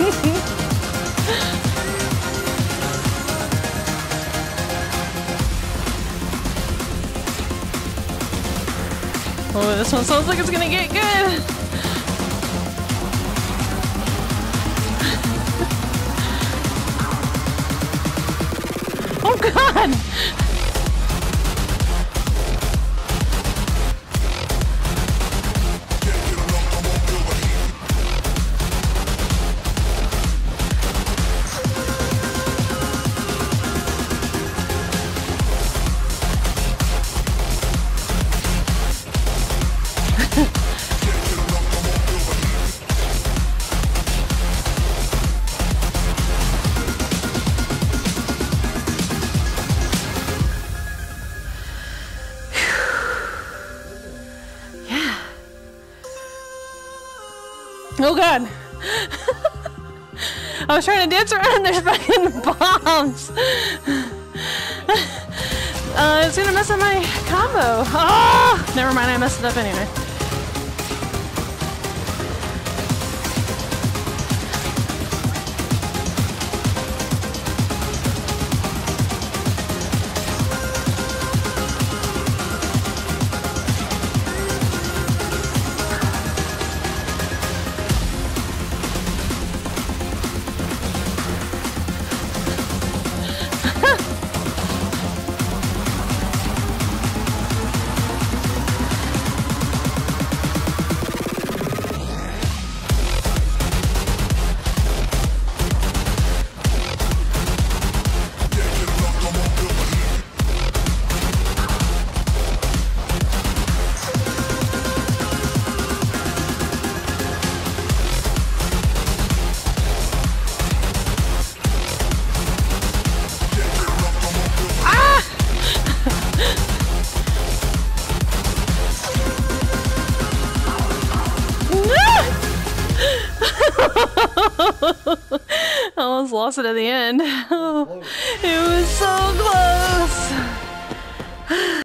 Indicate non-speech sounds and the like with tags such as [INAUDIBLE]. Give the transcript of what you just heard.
[LAUGHS] oh, this one sounds like it's gonna get good. [LAUGHS] oh god! Oh god. I was trying to dance around there's [LAUGHS] fucking bombs. Uh, it's gonna mess up my combo. Oh! Never mind, I messed it up anyway. [LAUGHS] I almost lost it at the end. [LAUGHS] it was so close.